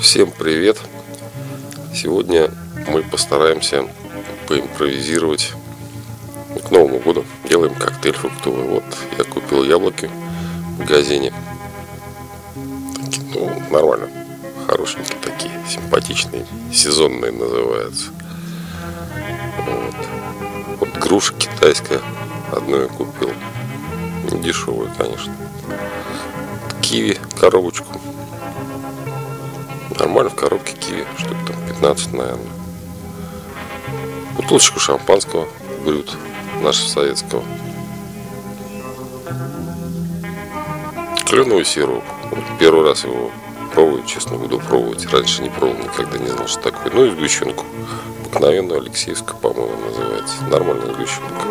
Всем привет! Сегодня мы постараемся поимпровизировать к Новому году. Делаем коктейль фруктовый. Вот я купил яблоки в магазине. Такие, ну, нормально. Хорошенькие такие, симпатичные, сезонные называются. Вот. вот груша китайская. Одну я купил. Дешевую, конечно. Киви, коробочку Нормально в коробке киви, штук там 15, наверное. Бутылочку шампанского, брют нашего советского. Кленовый сироп. Вот первый раз его пробую, честно, буду пробовать. Раньше не пробовал, никогда не знал, что такое. Ну и сгущенку. Обыкновенную Алексеевскую, по-моему, называется. Нормальная сгущенка.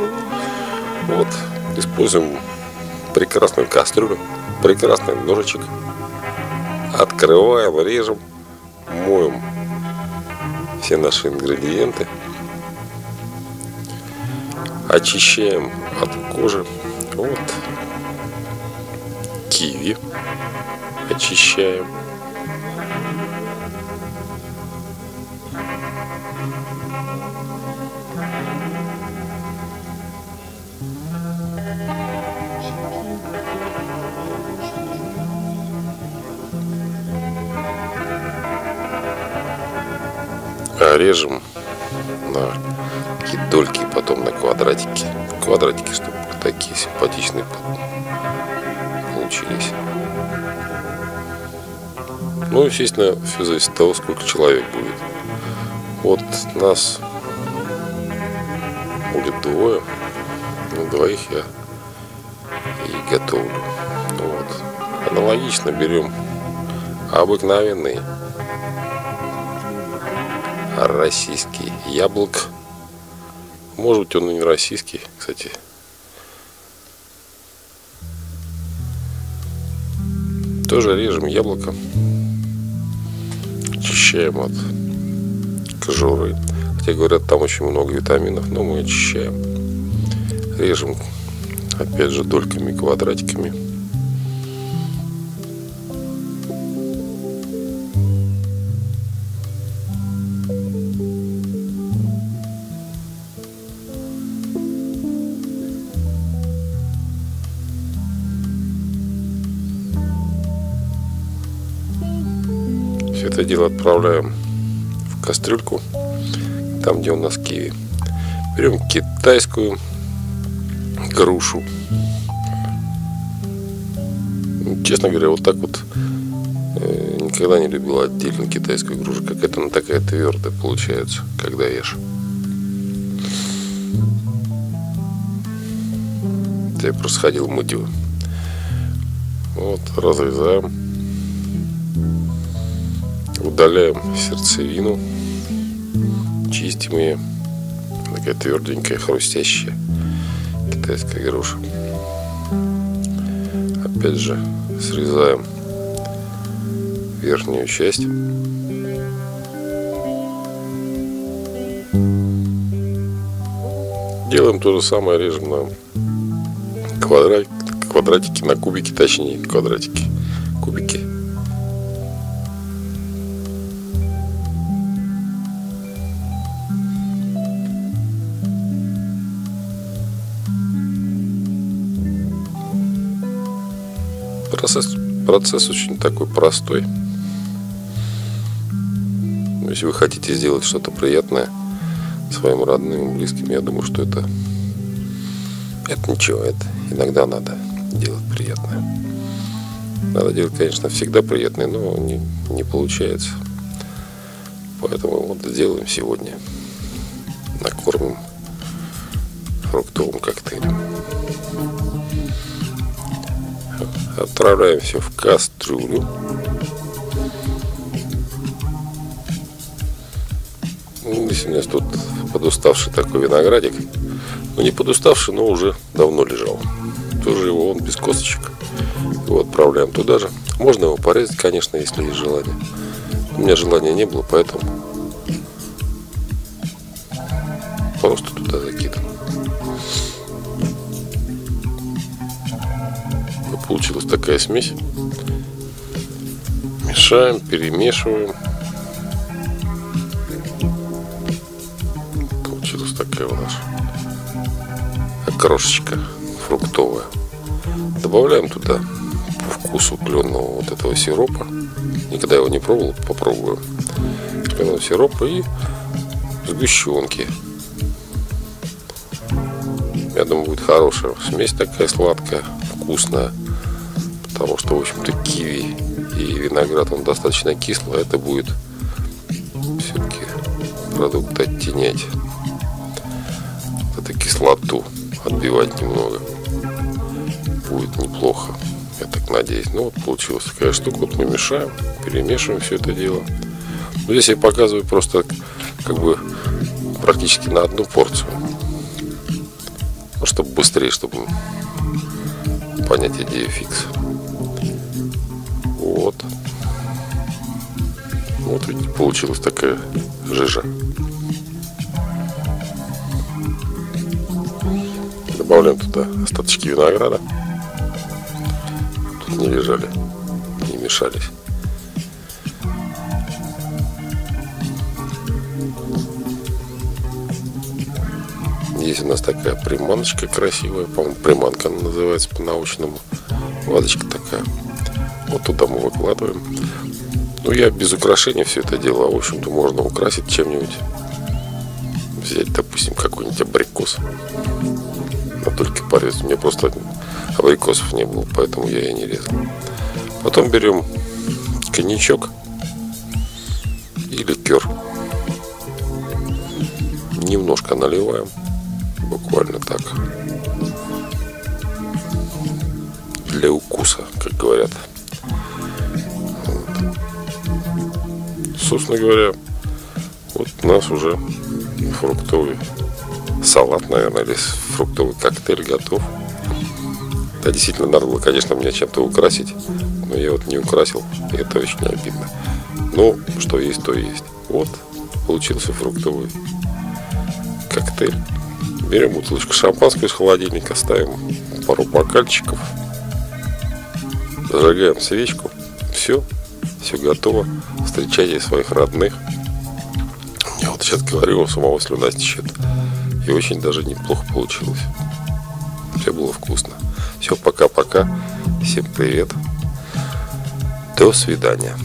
Вот. Используем прекрасную кастрюлю, прекрасный ножичек. Открываем, режем моем все наши ингредиенты. Очищаем от кожи. Вот. Киви. Очищаем. Режем на такие дольки, потом на квадратики. Квадратики, чтобы такие симпатичные получились. Ну, естественно, все зависит от того, сколько человек будет. Вот нас будет двое. На двоих я и готовлю. Вот. Аналогично берем обыкновенный российский яблок. Может быть он и не российский, кстати. Тоже режем яблоко. Очищаем от кожуры. Хотя говорят, там очень много витаминов, но мы очищаем. Режем, опять же, дольками, квадратиками. Это дело отправляем в кастрюльку, там где у нас киви. Берем китайскую грушу. Честно говоря, вот так вот э, никогда не любил отдельно китайскую грушу. Какая-то она такая твердая получается, когда ешь. Я просто ходил мыть его. Вот, разрезаем удаляем сердцевину, чистим ее. Такая тверденькая, хрустящая китайская груша. Опять же, срезаем верхнюю часть. Делаем то же самое, режем на квадрат, квадратики, на кубики, точнее квадратики, кубики. Процесс, процесс очень такой простой. Если вы хотите сделать что-то приятное своим родным близким, я думаю, что это, это ничего, это иногда надо делать приятное. Надо делать, конечно, всегда приятное, но не, не получается. Поэтому вот сделаем сегодня. Накормим фруктовым коктейлем. Отправляем все в кастрюлю. Здесь у нас тут подуставший такой виноградик. Ну не подуставший, но уже давно лежал. Тоже его он без косточек. Его отправляем туда же. Можно его порезать, конечно, если есть желание. У меня желания не было, поэтому просто туда закидываем. Получилась такая смесь Мешаем, перемешиваем. Получилась такая у нас крошечка фруктовая. Добавляем туда по вкусу кленного вот этого сиропа. Никогда его не пробовал, попробую. Кленного сиропа и сгущенки. Я думаю, будет хорошая смесь такая сладкая, вкусная. Потому что, в общем-то, киви и виноград, он достаточно кислый, а это будет все-таки продукт оттенять эту кислоту, отбивать немного. Будет неплохо, я так надеюсь. Ну вот получилась такая штука, вот мы мешаем, перемешиваем все это дело. Но здесь я показываю просто как бы практически на одну порцию. Ну, чтобы быстрее, чтобы понять идею фикс. Вот. Вот видите, получилась такая жижа. Добавляем туда остаточки винограда. Тут не лежали, не мешались. Есть у нас такая приманочка красивая, по-моему, приманка она называется по-научному. Ваточка такая. Вот туда мы выкладываем. Ну, я без украшения все это дело. В общем-то, можно украсить чем-нибудь. Взять, допустим, какой-нибудь абрикос. На только порез. У меня просто абрикосов не было, поэтому я и не резал. Потом берем коньячок и ликер. Немножко наливаем буквально так. Для укуса, как говорят. Собственно говоря, вот у нас уже фруктовый салат, наверное, или фруктовый коктейль готов. Да, действительно, надо было, конечно, меня чем-то украсить, но я вот не украсил, и это очень обидно. Ну, что есть, то есть. Вот, получился фруктовый коктейль. Берем бутылочку шампанского из холодильника, ставим пару бокальчиков, зажигаем свечку. Все, все готово. Встречайте своих родных. Я вот сейчас говорю, у самого слюна течет. И очень даже неплохо получилось. Все было вкусно. Все, пока-пока. Всем привет. До свидания.